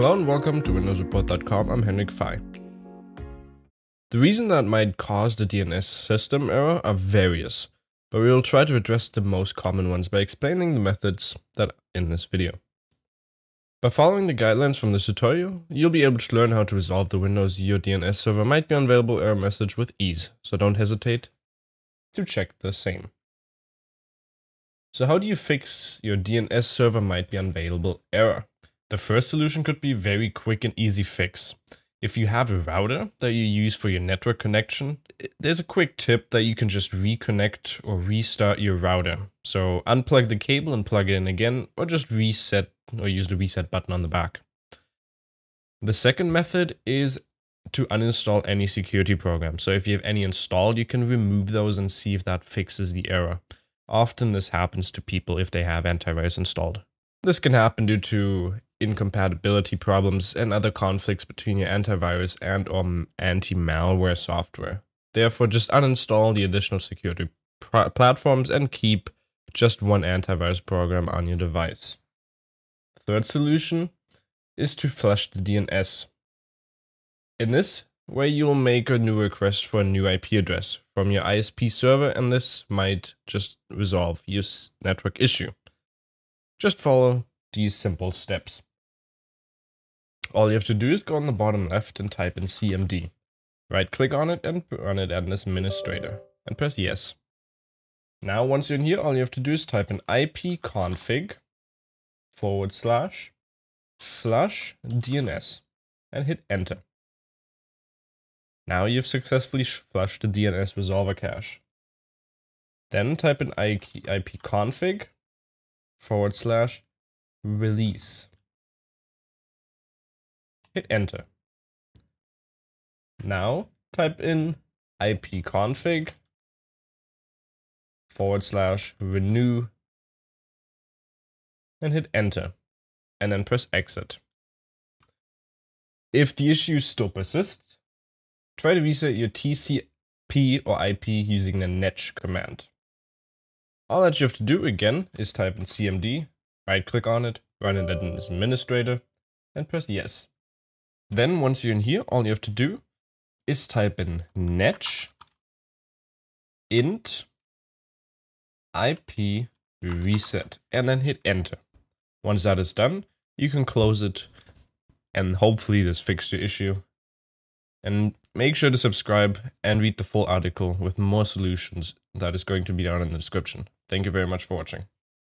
Hello and welcome to WindowsReport.com, I'm Henrik Fay. The reason that might cause the DNS system error are various, but we will try to address the most common ones by explaining the methods that in this video. By following the guidelines from this tutorial, you'll be able to learn how to resolve the Windows your DNS server might be unavailable error message with ease, so don't hesitate to check the same. So how do you fix your DNS server might be unavailable error? The first solution could be very quick and easy fix. If you have a router that you use for your network connection, there's a quick tip that you can just reconnect or restart your router. So unplug the cable and plug it in again, or just reset or use the reset button on the back. The second method is to uninstall any security program. So if you have any installed, you can remove those and see if that fixes the error. Often this happens to people if they have antivirus installed. This can happen due to incompatibility problems and other conflicts between your antivirus and or anti-malware software. Therefore, just uninstall the additional security platforms and keep just one antivirus program on your device. Third solution is to flush the DNS. In this way, you'll make a new request for a new IP address from your ISP server and this might just resolve your network issue. Just follow these simple steps. All you have to do is go on the bottom left and type in CMD. Right click on it and run it as administrator and press yes. Now once you're in here, all you have to do is type in ipconfig forward slash flush DNS and hit enter. Now you've successfully flushed the DNS resolver cache. Then type in ipconfig forward slash release. Hit enter. Now type in ipconfig forward slash renew and hit enter and then press exit. If the issue still persists, try to reset your TCP or IP using the netsh command. All that you have to do again is type in cmd, right click on it, run it as an administrator, and press yes. Then once you're in here, all you have to do is type in netsh int IP reset and then hit enter. Once that is done, you can close it and hopefully this fixed your issue. And make sure to subscribe and read the full article with more solutions that is going to be down in the description. Thank you very much for watching.